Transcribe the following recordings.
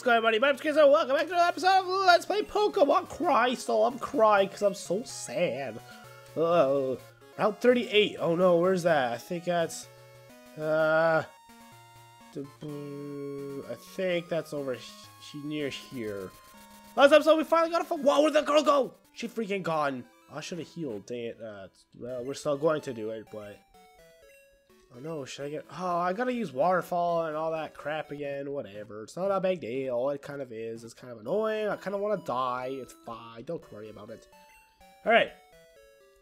what's going on, buddy? My name's Chris, and welcome back to another episode of Let's Play Pokemon Crystal. I'm crying because I'm so sad. Uh, Route 38. Oh no, where's that? I think that's... Uh... I think that's over near here. Last episode, we finally got a. Whoa, where'd that girl go? She freaking gone. I should have healed. Dang it. Uh, well, we're still going to do it, but... Oh no, should I get... Oh, I gotta use waterfall and all that crap again. Whatever. It's not a big deal. All it kind of is. It's kind of annoying. I kind of want to die. It's fine. Don't worry about it. Alright.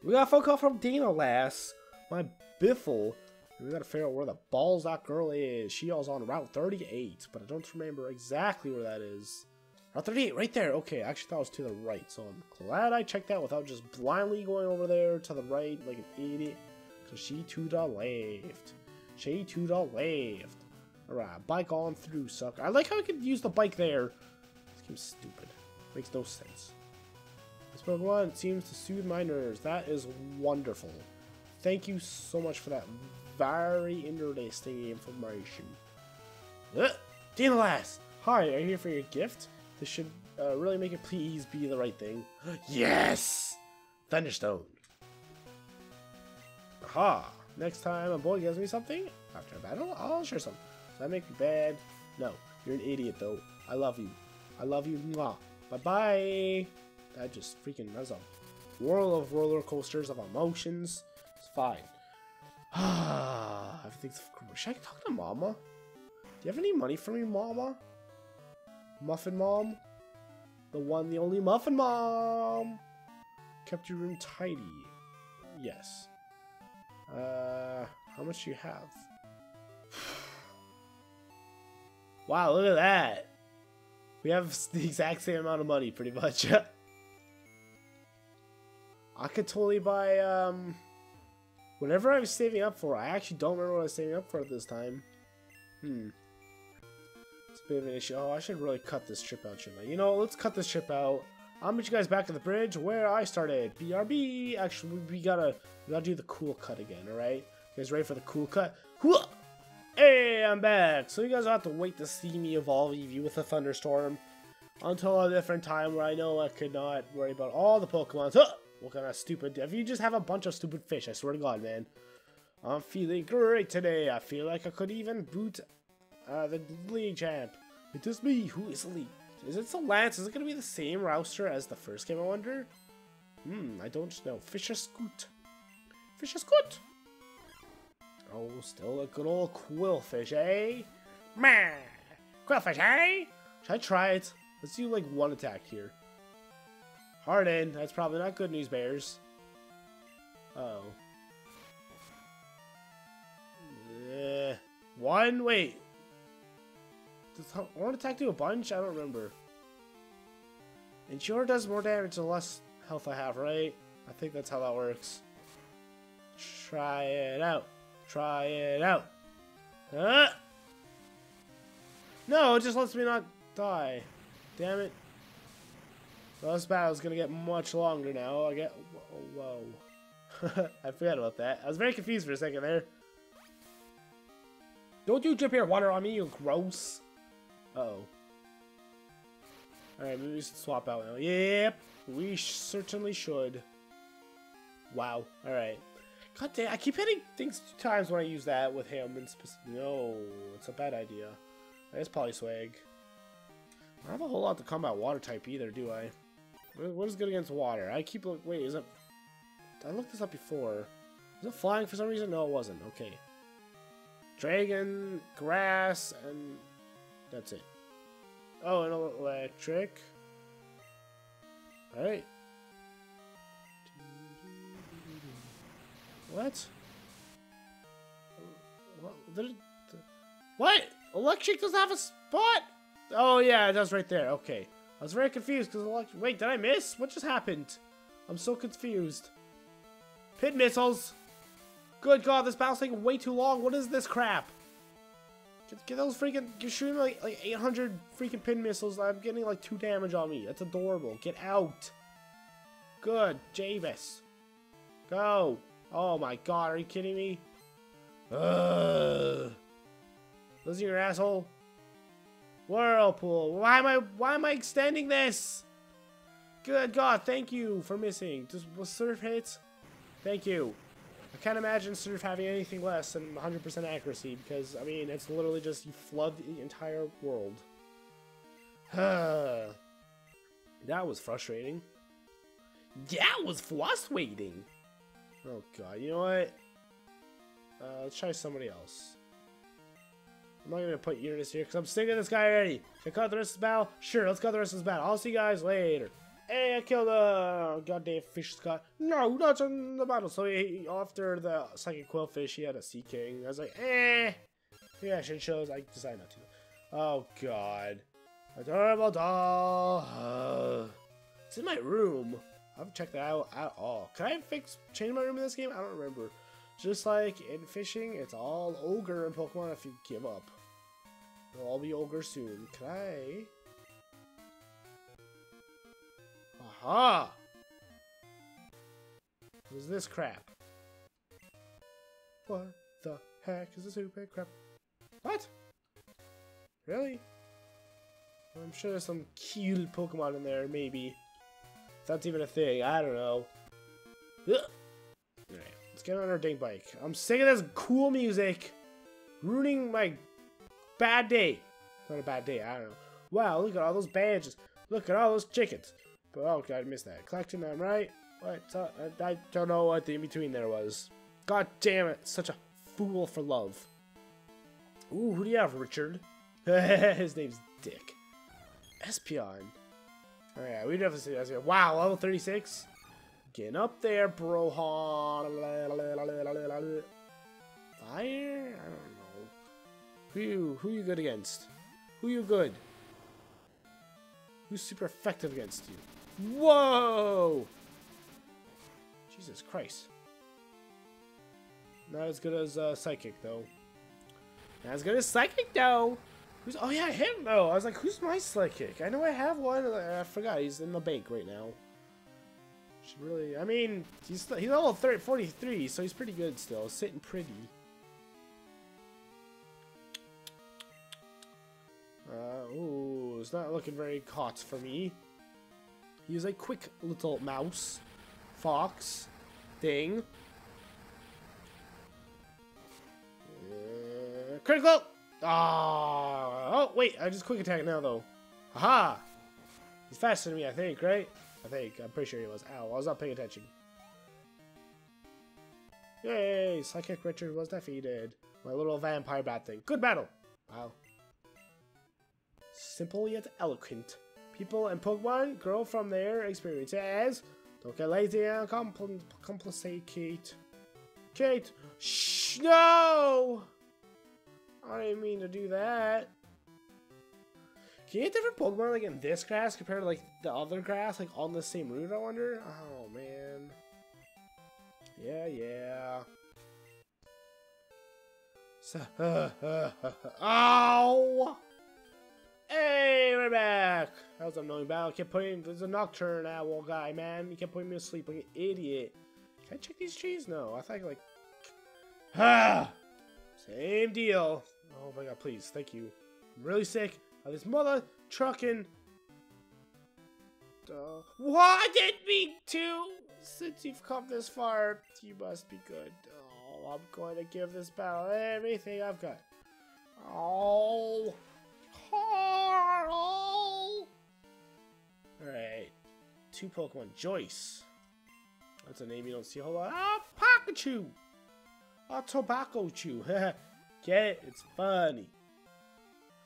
We got a phone call from Dana Lass. My Biffle. We gotta figure out where the balls that girl is. She was on Route 38, but I don't remember exactly where that is. Route 38, right there. Okay, I actually thought it was to the right, so I'm glad I checked that without just blindly going over there to the right like an idiot. She to the left. She to the left. Alright, bike on through, sucker. I like how I could use the bike there. This game's stupid. Makes no sense. This Pokemon seems to soothe my nerves. That is wonderful. Thank you so much for that very interesting information. Uh, Lass! Hi, are you here for your gift? This should uh, really make it please be the right thing. yes! Thunderstone. Aha! Next time a boy gives me something, after a battle, I'll share some. Does that make me bad? No. You're an idiot, though. I love you. I love you. Mwah. Bye-bye. That just freaking, that's a whirl of roller coasters of emotions. It's fine. Ah, everything's... Should I talk to Mama? Do you have any money for me, Mama? Muffin Mom? The one, the only Muffin Mom! Kept your room tidy. Yes. Uh, how much do you have? wow, look at that. We have the exact same amount of money, pretty much. I could totally buy, um... Whatever I was saving up for, I actually don't remember what I was saving up for this time. Hmm. It's a bit of an issue. Oh, I should really cut this trip out, shouldn't I? You know, let's cut this trip out. I'll meet you guys back at the bridge where I started. BRB! Actually, we gotta, we gotta do the cool cut again, alright? You guys ready for the cool cut? Hey, I'm back! So you guys will have to wait to see me evolve Eevee with a thunderstone until a different time where I know I could not worry about all the Pokemon. What kind of stupid... If you just have a bunch of stupid fish, I swear to God, man. I'm feeling great today. I feel like I could even boot uh, the league champ. It is me. Who is elite? Is it the Lance? Is it going to be the same roster as the first game, I wonder? Hmm, I don't know. Fisher Scott. Fisher Scott! Oh, still a good old Qwilfish, eh? Meh! Qwilfish, eh? Should I try it? Let's do, like, one attack here. Harden. That's probably not good news, Bears. Uh oh. Uh, one? Wait. Does one attack do a bunch? I don't remember. And sure does more damage the less health I have, right? I think that's how that works. Try it out. Try it out. Huh? No, it just lets me not die. Damn it. Well, this battle's gonna get much longer now. I get. Whoa. I forgot about that. I was very confused for a second there. Don't you drip your water on me, you gross. Uh oh. Alright, maybe we should swap out now. Yep, we certainly should. Wow. Alright. God damn, I keep hitting things two times when I use that with him. And no, it's a bad idea. That's Polyswag. I don't have a whole lot to combat water type either, do I? What is good against water? I keep look. Wait, is it? I looked this up before. Is it flying for some reason? No, it wasn't. Okay. Dragon, grass, and that's it. Oh, an electric. Alright. What? What? Electric doesn't have a spot? Oh, yeah, it does right there. Okay. I was very confused because electric. Wait, did I miss? What just happened? I'm so confused. Pin missiles. Good God, this battle's taking way too long. What is this crap? Get, get those freaking. You're shooting like like 800 freaking pin missiles. I'm getting like two damage on me. That's adorable. Get out. Good, Javis. Go. Oh my God, are you kidding me? Ugh. Listen, your asshole. Whirlpool. Why am I why am I extending this? Good God, thank you for missing. Does was Surf hit? Thank you. I can't imagine sort of having anything less than 100% accuracy because, I mean, it's literally just you flood the entire world. that was frustrating. That was frustrating. Oh god, you know what? Uh, let's try somebody else. I'm not gonna put Uranus here because I'm sick of this guy already. Can I cut the rest of the battle? Sure, let's cut the rest of this battle. I'll see you guys later. Hey, I killed a goddamn fish Scott. No, not in the battle. So he, after the psychic Qwilfish, he had a Seaking. I was like, eh. Yeah, shit shows. I decided not to. Oh god. Adorable doll. Uh, it's in my room. I haven't checked that out at all. Can I fix change my room in this game? I don't remember. Just like in fishing, it's all ogre in Pokemon if you give up. It'll all be ogre soon. Can I? Aha! What is this crap? What the heck is this stupid crap? What? Really? I'm sure there's some cute Pokemon in there, maybe. That's even a thing, I don't know. Alright, let's get on our dink bike. I'm sick of this cool music ruining my bad day. Not a bad day, I don't know. Wow, look at all those badges. Look at all those chickens. But, oh, God, I missed that. Collecting them, right? What? I, uh, I don't know what the in-between there was. God damn it. Such a fool for love. Ooh, who do you have, Richard? His name's Dick. Espeon. Oh yeah, we definitely see Espeon. Wow, level 36? Getting up there, bro. Fire? I don't know. Who you, who you good against? Who you good? Who's super effective against you? Whoa! Jesus Christ. Not as good as uh, Psychic, though. Not as good as Psychic, though! Who's? Oh yeah, him though. I was like, who's my psychic? I know I have one. I forgot. He's in the bank right now. Should really. I mean, he's he's level 30, 43, so he's pretty good still. Sitting pretty. Uh, ooh, it's not looking very hot for me. He's a quick little mouse, fox, thing. Uh, critical. Ah! Oh, wait, I just quick attack now, though. Aha! He's faster than me, I think, right? I think. I'm pretty sure he was. Ow, I was not paying attention. Yay! Psychic Richard was defeated. My little vampire bat thing. Good battle! Wow. Simple yet eloquent. People and Pokemon grow from their experiences. Don't get lazy and compl complicate Kate. Kate! Shh! No! I didn't mean to do that. Can you get different Pokemon like in this grass compared to like the other grass, like on the same route? I wonder. Oh man. Yeah, yeah. So, uh, uh, uh! Hey, we're back. That was an annoying battle. Kept putting there's a nocturne owl guy, man. You kept putting me to sleep like an idiot. Can I check these trees? No, I thought like. Ah, same deal. Oh my god, please, thank you. I'm really sick of this mother trucking. Uh, what did me to? Since you've come this far, you must be good. Oh, I'm going to give this battle everything I've got. Oh, two Pokemon. Joyce. That's a name you don't see a whole lot. Ah, Pikachu. A tobacco chew. Get it? It's funny.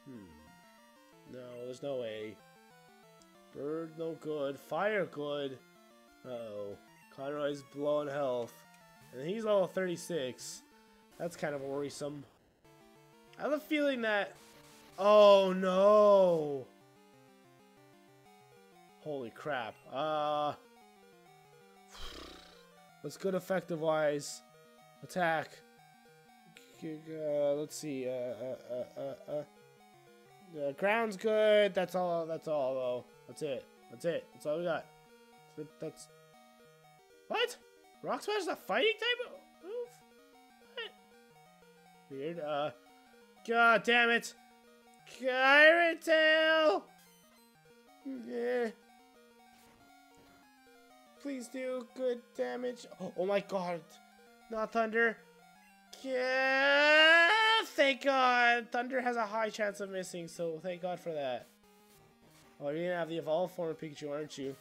Hmm. No, there's no way. Bird, no good. Fire, good. Uh oh Conroy's blowing health. And he's level 36. That's kind of worrisome. I have a feeling that... Oh, no! Holy crap. Uh... What's good effective-wise? Attack. Uh, let's see. Uh, uh, uh, uh, uh, ground's good. That's all. That's all, though. That's it. That's it. That's all we got. That's. What? Rock Smash is a fighting type move? What? Weird. Uh. God damn it. Kyron Tail! Yeah. Please do good damage. Oh, my god. Not Thunder. Yeah, thank god. Thunder has a high chance of missing, so thank god for that. Oh, you're gonna have the evolved form of Pikachu, aren't you?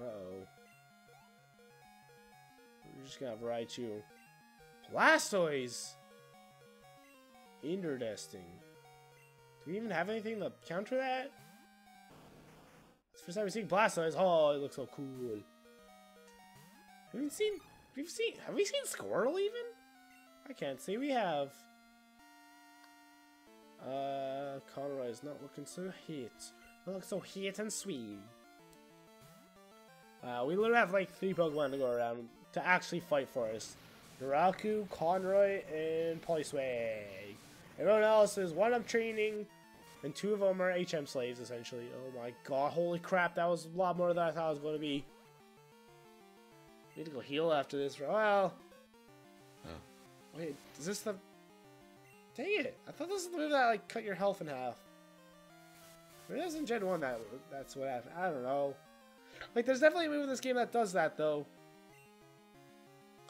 Uh-oh. We're just gonna have Raichu. Blastoise! Interesting. Do we even have anything to counter that? First time seen Blastoise. Oh, it looks so cool. Have we seen... We've seen... Have we seen Squirtle even? I can't see. We have... Uh, Conroy is not looking so hit. It looks so hit and sweet. Uh, we literally have like three Pokemon to go around to actually fight for us. Naraku, Conroy, and Poliwag. Everyone else is one of training, and two of them are HM slaves, essentially. Oh my god, holy crap, that was a lot more than I thought it was going to be. Need to go heal after this for a while. Oh. Wait, is this the... Dang it, I thought this was the move that, like, cut your health in half. Maybe that's in Gen 1 that that's what happened. I don't know. Like, there's definitely a move in this game that does that, though.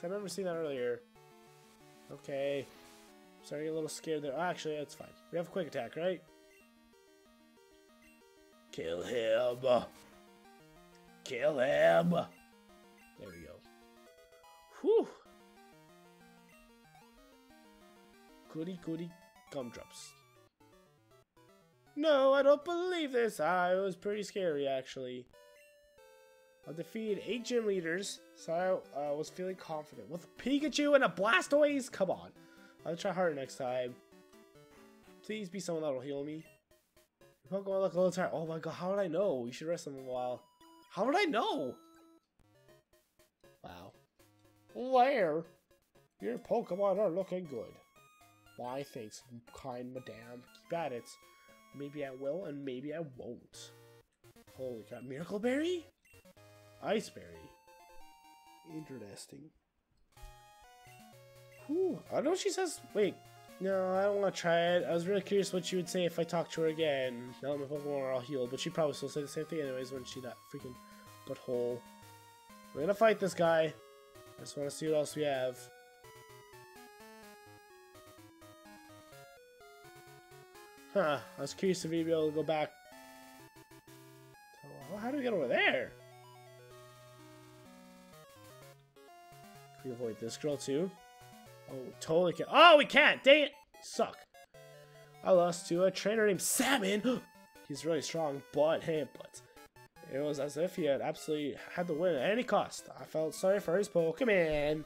I remember seeing that earlier. Okay. Sorry, a little scared there. Actually, it's fine. We have a quick attack, right? Kill him. Kill him. There we go. Whew. Goody goody gumdrops. No, I don't believe this. Ah, it was pretty scary, actually. I defeated eight gym leaders, so I uh, was feeling confident. With Pikachu and a Blastoise? Come on. I'll try harder next time. Please be someone that'll heal me. Pokemon look a little tired. Oh my god, how would I know? You should rest them a while. How would I know? Wow. Where? Your Pokemon are looking good. Why, thanks, kind madame. Keep at it. Maybe I will, and maybe I won't. Holy crap. Miracle Berry? Ice Berry. Interesting. Whew. I know she says... Wait. No, I don't want to try it. I was really curious what she would say if I talked to her again. Now that my Pokemon are all healed, but she'd probably still say the same thing anyways when she that freaking butthole. We're gonna fight this guy. I just want to see what else we have. Huh, I was curious if we'd be able to go back. How do we get over there? Can we avoid this girl too? Oh, totally can. Oh, we can't! Dang it! Suck. I lost to a trainer named Salmon. He's really strong, but hey, but it was as if he had absolutely had to win at any cost. I felt sorry for his Pokemon.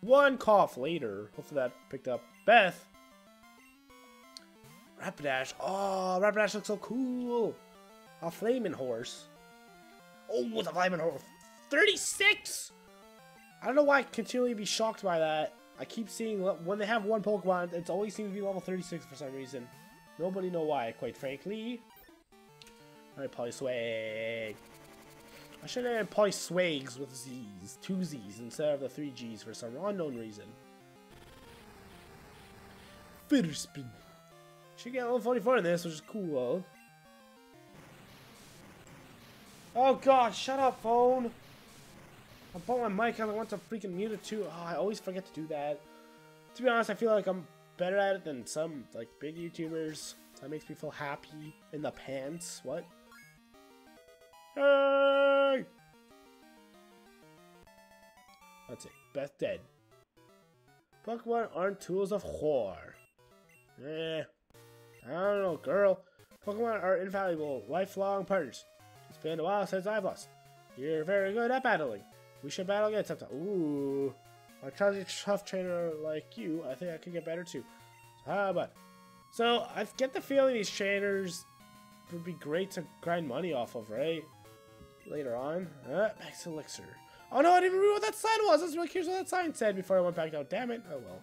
One cough later. Hopefully that picked up. Beth. Rapidash. Oh, Rapidash looks so cool. A flaming horse. Oh, a flaming horse. 36! I don't know why I continually be shocked by that. I keep seeing, when they have one Pokemon, it always seems to be level 36 for some reason. Nobody know why, quite frankly. Alright, Poliwag. I should have had Poliwags with Z's, two Z's instead of the three G's for some unknown reason. Fitter spin. Should get level 44 in this, which is cool. Oh god, shut up, phone! I bought my mic and I want to freaking mute it too. Oh, I always forget to do that. To be honest, I feel like I'm better at it than some, like, big YouTubers. That makes me feel happy in the pants. What? Hey! That's it. Beth dead. Pokemon aren't tools of war. Eh. I don't know, girl. Pokemon are invaluable, lifelong partners. It's been a while since I've lost. You're very good at battling. We should battle again sometime. Ooh. A tough trainer like you, I think I could get better too. How about So, I get the feeling these trainers would be great to grind money off of, right? Later on. Uh, back to Elixir. Oh no, I didn't remember what that sign was! I was really curious what that sign said before I went back down. Damn it. Oh well.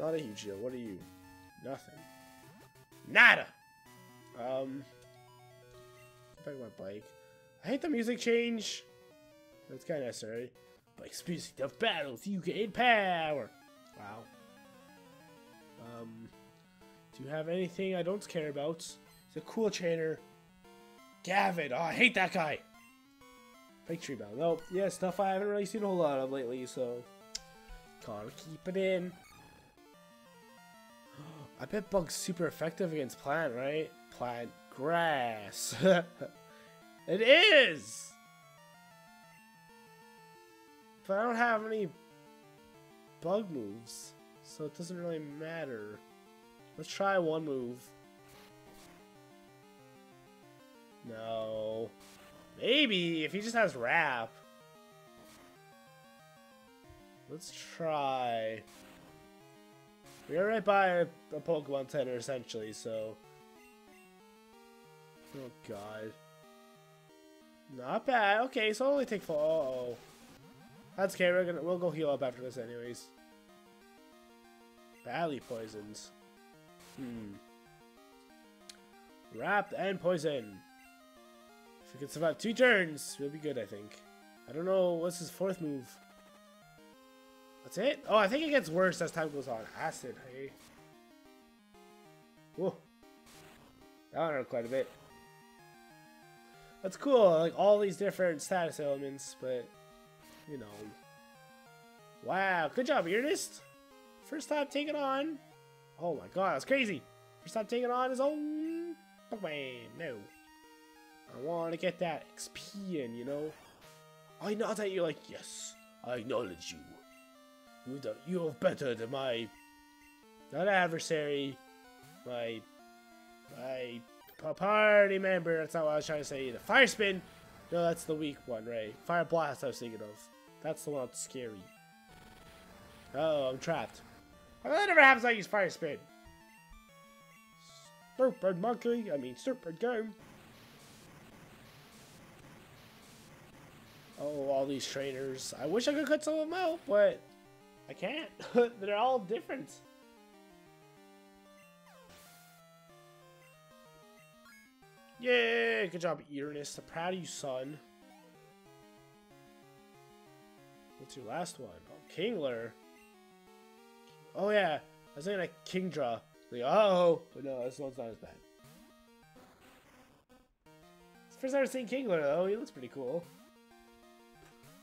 Not a huge deal. What are you? Nothing. Nada! Um... Back my bike. I hate the music change. It's kind of necessary. By experiencing tough battles, you gain power. Wow. Um, do you have anything I don't care about? He's a cool trainer. Gaven. Oh, I hate that guy. Fake tree bound. Nope. Yeah, stuff I haven't really seen a whole lot of lately, so gotta keep it in. I bet bug's super effective against plant, right? Plant grass. it is! But I don't have any bug moves, so it doesn't really matter. Let's try one move. No. Maybe, if he just has rap. Let's try. We're right by a, a Pokemon Center, essentially, so... Oh, God. Not bad. Okay, so only take four. Uh oh That's okay, we're gonna, we'll go heal up after this anyways. Badly poisons. Hmm. Wrapped and poison. If we can survive two turns, we'll be good, I think. I don't know, what's his fourth move? That's it? Oh, I think it gets worse as time goes on. Acid, hey? Whoa. That hurt quite a bit. That's cool, like all these different status elements, but, you know. Wow, good job, Ernest! First time taking on. Oh my god, that's crazy! First time taking on his own Pokemon. No. I want to get that XP in, you know? I know that you're like, yes, I acknowledge you. You, do, you have bettered my, not adversary, my, my party member. That's not what I was trying to say. The fire spin. No, that's the weak one, right? Fire blast. I was thinking of. That's the one that's scary. oh, I'm trapped. Well, that never happens. I use fire spin. Stupid monkey. I mean, stupid game. Oh, all these trainers. I wish I could cut some of them out, but I can't. They're all different. Yay! Good job, Ernest. I'm proud of you, son. What's your last one? Oh, Kingler. Oh, yeah. I was thinking like Kingdra. Like, oh, but no, this one's not as bad. It's first time I've seen Kingler, though. He looks pretty cool.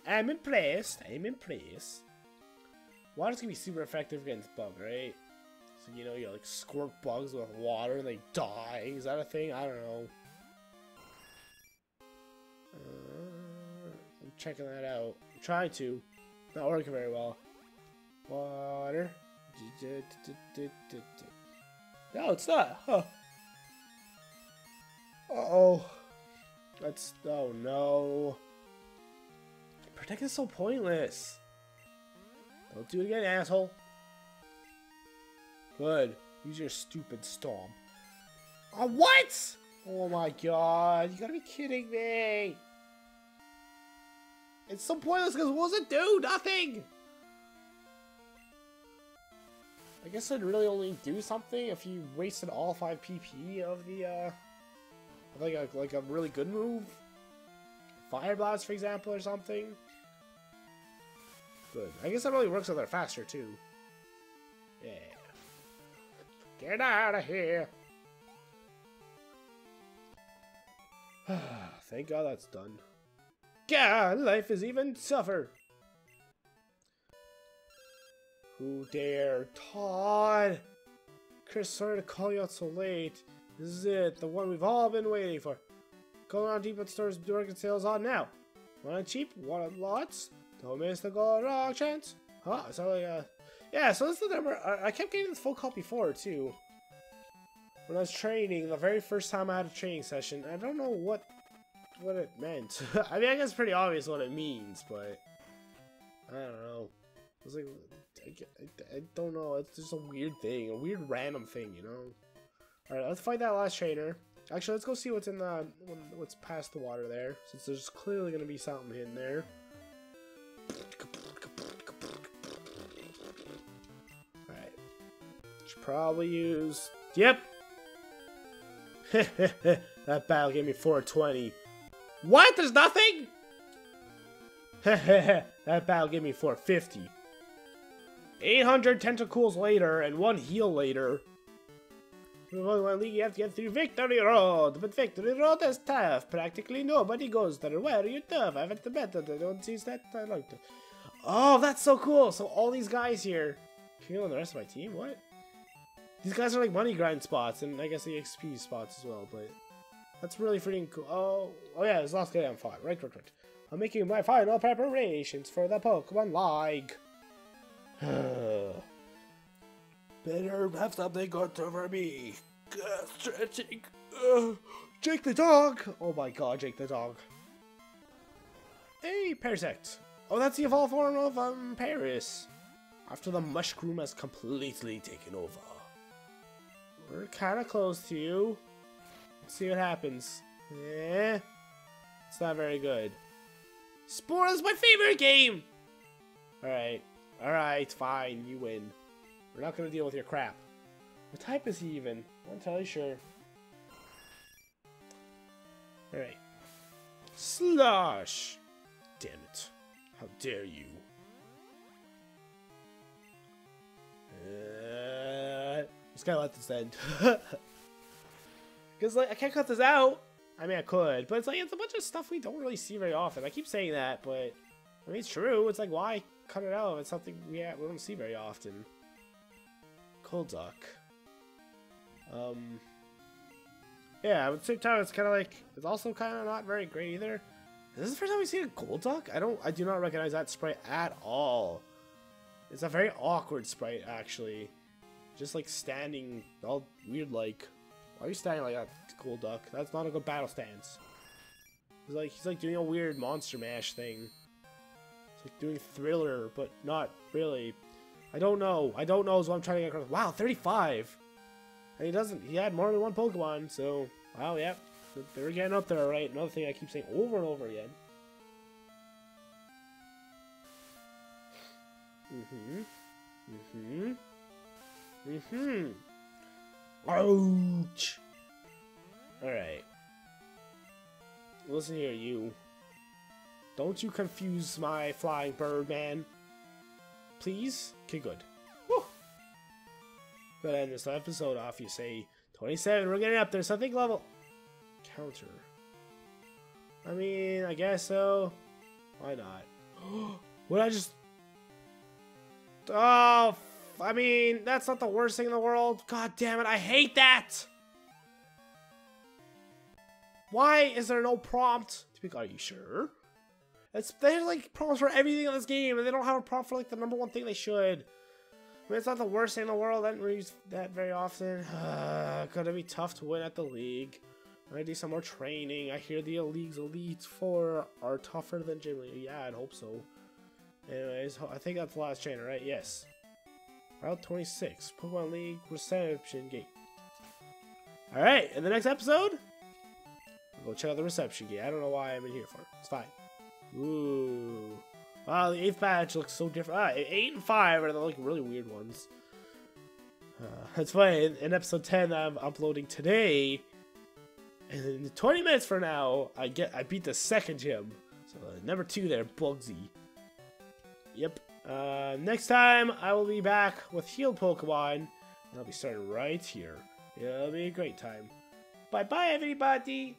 I'm impressed. I'm impressed. Water's gonna be super effective against bug, right? So, you know, you like squirt bugs with water and they die. Is that a thing? I don't know. Uh, I'm checking that out. I'm trying to. Not working very well. Water. No, it's not. Huh. Uh oh. That's. Oh no. Protect is so pointless. Don't do it again, asshole. Good. Use your stupid storm. Oh, what? Oh my god. You gotta be kidding me. It's so pointless because what does it do? Nothing. I guess it'd really only do something if you wasted all 5 PP of the, uh, like a, like a really good move. Fire Blast, for example, or something. Good. I guess that really works out there faster, too. Yeah. Get out of here! Thank God that's done. God, life is even tougher! Who dare? Todd! Chris, sorry to call you out so late. This is it, the one we've all been waiting for. Go around deep stores, Dorkin sales on now. Want it cheap? Want it lots? Don't miss the gold rock chance. Huh? So like uh, yeah. So this is the number. I, I kept getting this full call before too. When I was training, the very first time I had a training session, I don't know what what it meant. I mean, I guess it's pretty obvious what it means, but I don't know. It was like I, I don't know. It's just a weird thing, a weird random thing, you know. All right, let's fight that last trainer. Actually, let's go see what's in the what's past the water there, since there's clearly gonna be something hidden there. Alright. Should probably use... Yep! that battle gave me 420. What? There's nothing? that battle gave me 450. 800 Tentacools later and one heal later. You have to get through Victory Road, but Victory Road is tough. Practically nobody goes there. Where are you tough? I haven't bet that I don't see that. I like to. Oh, that's so cool. So all these guys here. Healing the rest of my team? What? These guys are like money grind spots, and I guess the XP spots as well, but that's really freaking cool. Oh, oh yeah, it's last guy on five. Right, right, right. I'm making my final preparations for the Pokemon League. Better have something good for me. Uh, stretching. Uh, Jake the dog. Oh my god, Jake the dog. Hey, Parasect. Oh, that's the evolved form of um Paras. After the mushroom has completely taken over. We're kind of close to you. Let's see what happens. Eh, it's not very good. Spore is my favorite game. All right, all right, fine, you win. We're not gonna deal with your crap. What type is he even? I'm not entirely sure. Alright. Slosh! Damn it. How dare you. Just gotta let this end. Because, like, I can't cut this out. I mean, I could, but it's like, it's a bunch of stuff we don't really see very often. I keep saying that, but, I mean, it's true. It's like, why cut it out if it's something we, we don't see very often? Golduck. Um, yeah, at the same time, it's kind of like, it's also kind of not very great either. Is this the first time we see a Golduck? I don't, I do not recognize that sprite at all. It's a very awkward sprite, actually. Just like standing all weird like. Why are you standing like that, cool duck? That's not a good battle stance. He's like, he's like doing a weird monster mash thing. It's like doing thriller, but not really. I don't know. I don't know is what I'm trying to get across. Wow, 35! And he doesn't, he had more than one Pokemon, so, wow, yeah. They're getting up there, right? Another thing I keep saying over and over again. Mm-hmm. Mm-hmm. Mm-hmm. Ouch! Alright. Listen here, you. Don't you confuse my flying bird, man. Please? Okay, good. Woo! Gonna end this episode off, you say. 27, we're getting up there, so I think level... Counter. I mean, I guess so. Why not? Would I just... Oh, I mean, that's not the worst thing in the world. God damn it, I hate that! Why is there no prompt? Are you sure? It's there's like prompts for everything in this game, and they don't have a prompt for like the number one thing they should. I mean, it's not the worst thing in the world. I don't use that very often. Uh, gonna be tough to win at the league. I going to do some more training. I hear the league's elites four are tougher than Leader. Yeah, I'd hope so. Anyways, I think that's the last trainer, right? Yes. Route 26, Pokemon League Reception Gate. Alright, in the next episode, we'll go check out the reception gate. I don't know why I'm in here for. it. It's fine. Ooh. Wow, the eighth badge looks so different. Ah, eight and five are the like really weird ones. Uh, it's funny. In, in, episode ten that I'm uploading today, in 20 minutes from now, I get I beat the second gym. So uh, number two there, Bugsy. Yep. Uh, next time I will be back with healed Pokemon, I'll be starting right here. It'll be a great time. Bye bye, everybody.